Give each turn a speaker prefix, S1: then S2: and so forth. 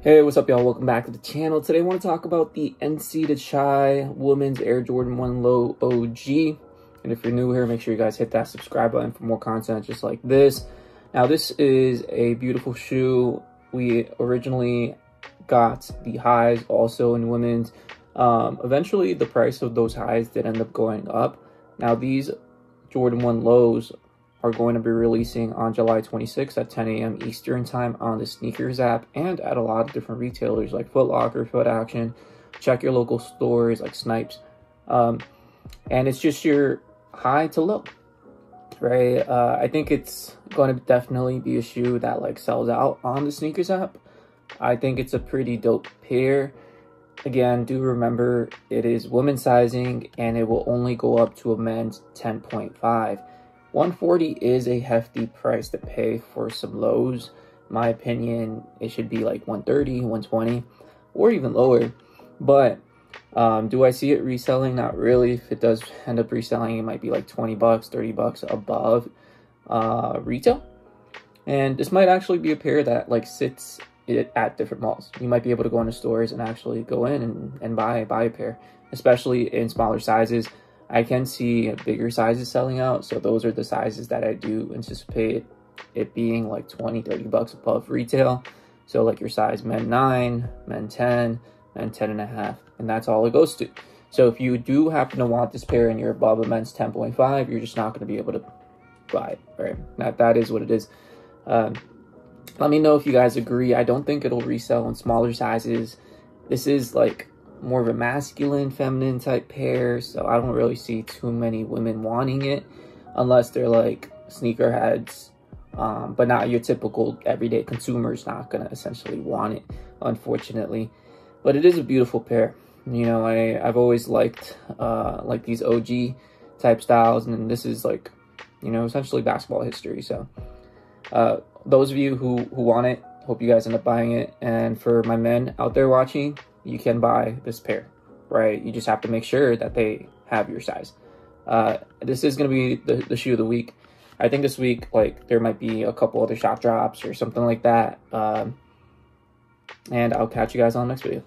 S1: Hey, what's up, y'all? Welcome back to the channel. Today, I want to talk about the NC to Chi Women's Air Jordan 1 Low OG. And if you're new here, make sure you guys hit that subscribe button for more content just like this. Now, this is a beautiful shoe. We originally got the highs also in women's. Um, eventually, the price of those highs did end up going up. Now, these Jordan 1 lows are going to be releasing on July 26th at 10 a.m. Eastern Time on the SNKRS app and at a lot of different retailers like Foot Locker, Foot Action. Check your local stores like Snipes. Um, and it's just your high to low, right? Uh, I think it's going to definitely be a shoe that like sells out on the SNKRS app. I think it's a pretty dope pair. Again, do remember it is women sizing and it will only go up to a men's 10.5. 140 is a hefty price to pay for some lows. My opinion, it should be like 130, 120, or even lower. But um, do I see it reselling? Not really. If it does end up reselling, it might be like 20 bucks, 30 bucks above uh, retail. And this might actually be a pair that like sits at different malls. You might be able to go into stores and actually go in and, and buy buy a pair, especially in smaller sizes. I can see bigger sizes selling out, so those are the sizes that I do anticipate it being like 20, 30 bucks above retail. So like your size men 9, men 10, men 10 and a half, and that's all it goes to. So if you do happen to want this pair and you're above a men's 10.5, you're just not going to be able to buy it, right? That, that is what it is. Um, let me know if you guys agree. I don't think it'll resell in smaller sizes. This is like more of a masculine feminine type pair so i don't really see too many women wanting it unless they're like sneakerheads. Um, but not your typical everyday consumer is not gonna essentially want it unfortunately. But it is a beautiful pair. You know i i've always liked uh like these og type styles and this is like you know essentially basketball history so uh those of you who who want it hope you guys end up buying it. And for my men out there watching you can buy this pair, right? You just have to make sure that they have your size. Uh, this is going to be the, the shoe of the week. I think this week, like, there might be a couple other shock drops or something like that. Um, and I'll catch you guys on the next video.